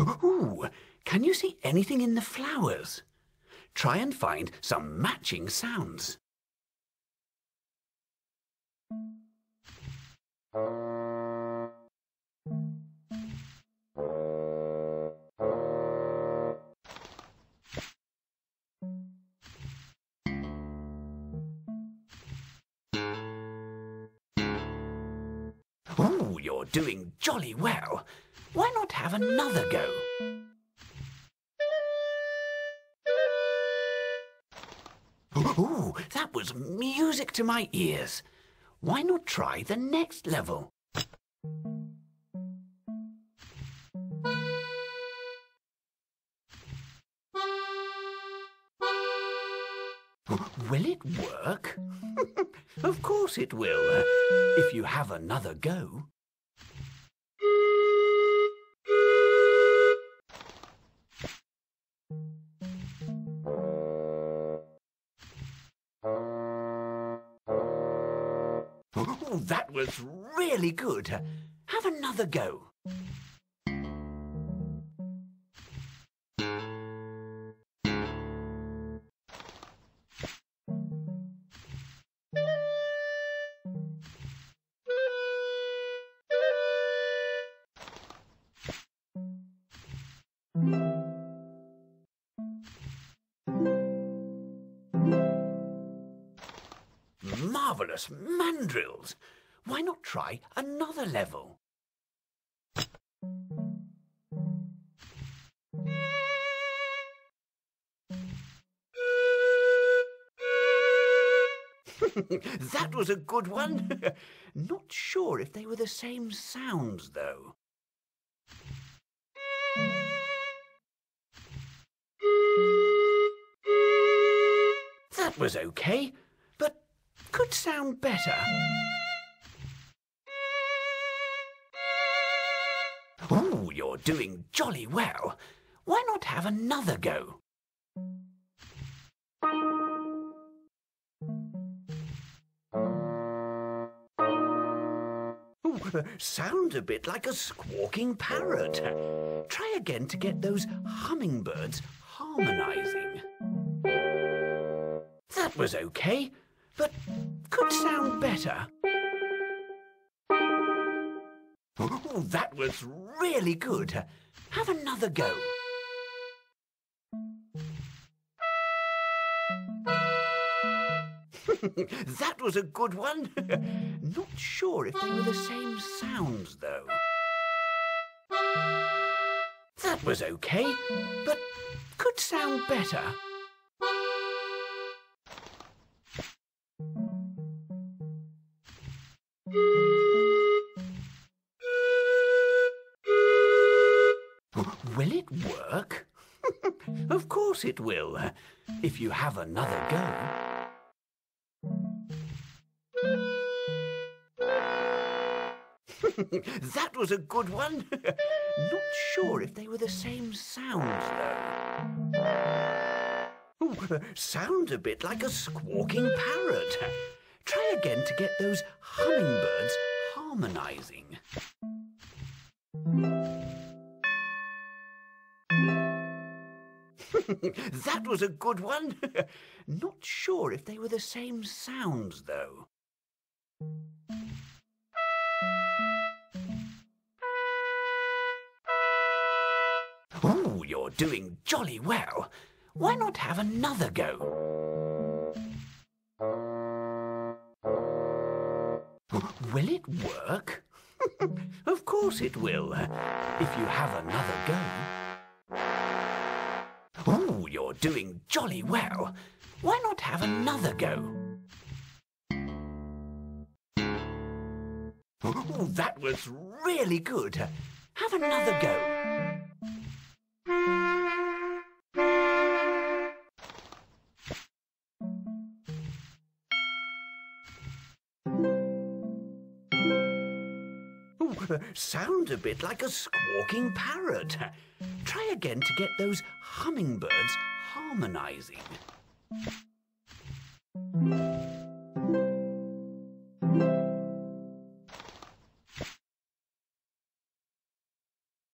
Ooh, can you see anything in the flowers? Try and find some matching sounds. You're doing jolly well. Why not have another go? Ooh, that was music to my ears. Why not try the next level? Will it work? of course it will, if you have another go. Oh, that was really good. Have another go. Mandrills! Why not try another level? that was a good one. Not sure if they were the same sounds, though. That was okay, but could sound better. Oh, you're doing jolly well. Why not have another go? Sound a bit like a squawking parrot. Try again to get those hummingbirds harmonizing. That was okay, but could sound better. Oh, that was really good. Have another go. that was a good one. Not sure if they were the same sounds, though. That was okay, but could sound better. Will it work? of course it will, if you have another go. that was a good one. Not sure if they were the same sounds, though. Ooh, sound a bit like a squawking parrot. Try again to get those hummingbirds harmonizing. that was a good one. Not sure if they were the same sounds, though. Oh, you're doing jolly well. Why not have another go? Will it work? of course it will, if you have another go. You're doing jolly well. Why not have another go? Oh, that was really good. Have another go. Ooh, sound a bit like a squawking parrot. Try again to get those hummingbirds harmonizing.